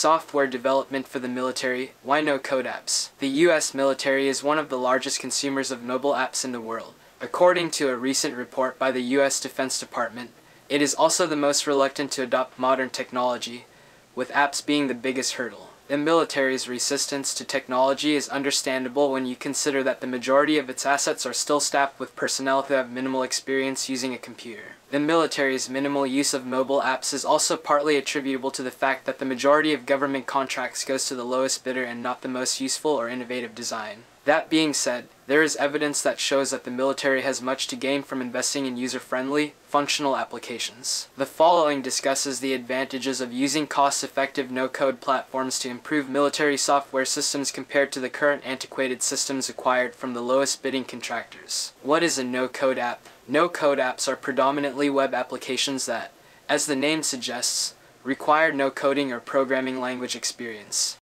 Software development for the military. Why no code apps? The US military is one of the largest consumers of mobile apps in the world. According to a recent report by the US Defense Department, it is also the most reluctant to adopt modern technology, with apps being the biggest hurdle. The military's resistance to technology is understandable when you consider that the majority of its assets are still staffed with personnel who have minimal experience using a computer. The military's minimal use of mobile apps is also partly attributable to the fact that the majority of government contracts goes to the lowest bidder and not the most useful or innovative design. That being said, there is evidence that shows that the military has much to gain from investing in user-friendly, functional applications. The following discusses the advantages of using cost-effective no-code platforms to improve military software systems compared to the current antiquated systems acquired from the lowest bidding contractors. What is a no-code app? No-code apps are predominantly web applications that, as the name suggests, require no coding or programming language experience.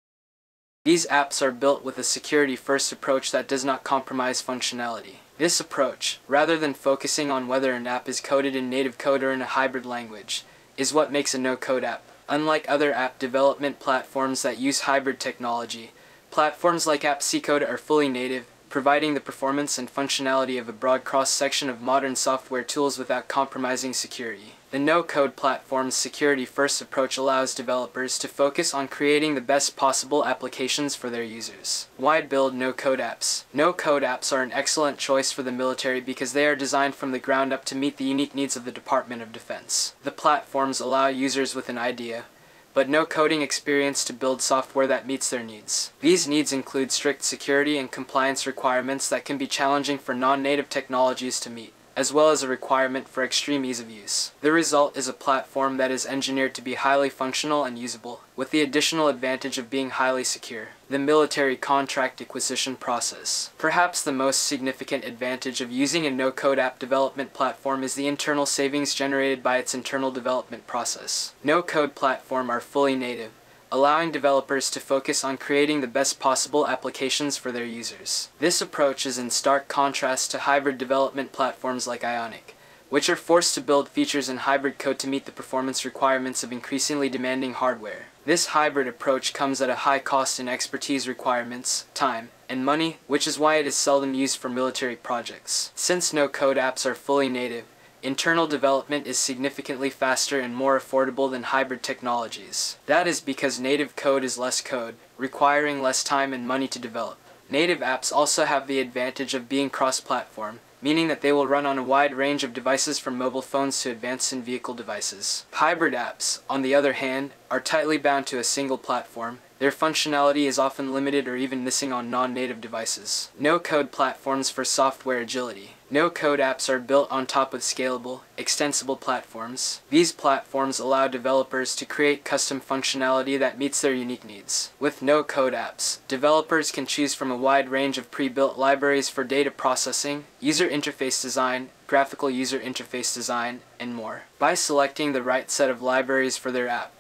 These apps are built with a security-first approach that does not compromise functionality. This approach, rather than focusing on whether an app is coded in native code or in a hybrid language, is what makes a no-code app. Unlike other app development platforms that use hybrid technology, platforms like AppSecode are fully native, providing the performance and functionality of a broad cross-section of modern software tools without compromising security. The no-code platform's security-first approach allows developers to focus on creating the best possible applications for their users. Why build no-code apps? No-code apps are an excellent choice for the military because they are designed from the ground up to meet the unique needs of the Department of Defense. The platforms allow users with an idea, but no coding experience to build software that meets their needs. These needs include strict security and compliance requirements that can be challenging for non-native technologies to meet as well as a requirement for extreme ease of use. The result is a platform that is engineered to be highly functional and usable, with the additional advantage of being highly secure. The military contract acquisition process. Perhaps the most significant advantage of using a no-code app development platform is the internal savings generated by its internal development process. No-code platform are fully native, allowing developers to focus on creating the best possible applications for their users. This approach is in stark contrast to hybrid development platforms like Ionic, which are forced to build features in hybrid code to meet the performance requirements of increasingly demanding hardware. This hybrid approach comes at a high cost in expertise requirements, time, and money, which is why it is seldom used for military projects. Since no-code apps are fully native, Internal development is significantly faster and more affordable than hybrid technologies. That is because native code is less code, requiring less time and money to develop. Native apps also have the advantage of being cross-platform, meaning that they will run on a wide range of devices from mobile phones to advanced in-vehicle devices. Hybrid apps, on the other hand, are tightly bound to a single platform, their functionality is often limited or even missing on non-native devices. No-code platforms for software agility. No-code apps are built on top of scalable, extensible platforms. These platforms allow developers to create custom functionality that meets their unique needs. With no-code apps, developers can choose from a wide range of pre-built libraries for data processing, user interface design, graphical user interface design, and more. By selecting the right set of libraries for their app,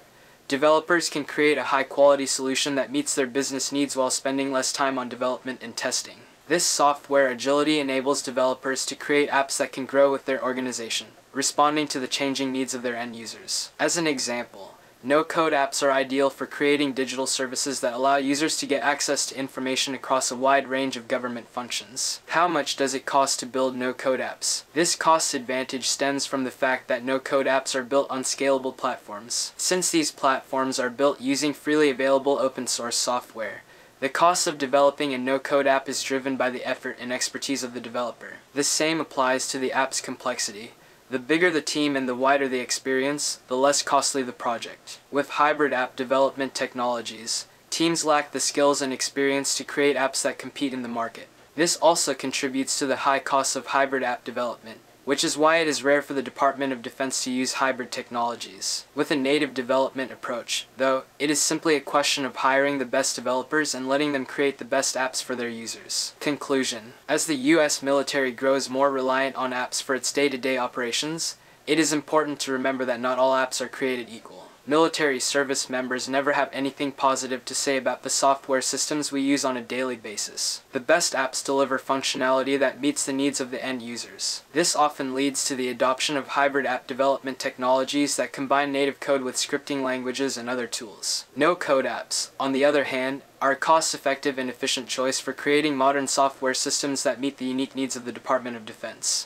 developers can create a high-quality solution that meets their business needs while spending less time on development and testing. This software agility enables developers to create apps that can grow with their organization, responding to the changing needs of their end users. As an example, no-code apps are ideal for creating digital services that allow users to get access to information across a wide range of government functions. How much does it cost to build no-code apps? This cost advantage stems from the fact that no-code apps are built on scalable platforms. Since these platforms are built using freely available open source software, the cost of developing a no-code app is driven by the effort and expertise of the developer. The same applies to the app's complexity. The bigger the team and the wider the experience, the less costly the project. With hybrid app development technologies, teams lack the skills and experience to create apps that compete in the market. This also contributes to the high costs of hybrid app development which is why it is rare for the Department of Defense to use hybrid technologies. With a native development approach, though, it is simply a question of hiring the best developers and letting them create the best apps for their users. Conclusion As the U.S. military grows more reliant on apps for its day-to-day -day operations, it is important to remember that not all apps are created equal. Military service members never have anything positive to say about the software systems we use on a daily basis. The best apps deliver functionality that meets the needs of the end users. This often leads to the adoption of hybrid app development technologies that combine native code with scripting languages and other tools. No code apps, on the other hand, are a cost-effective and efficient choice for creating modern software systems that meet the unique needs of the Department of Defense.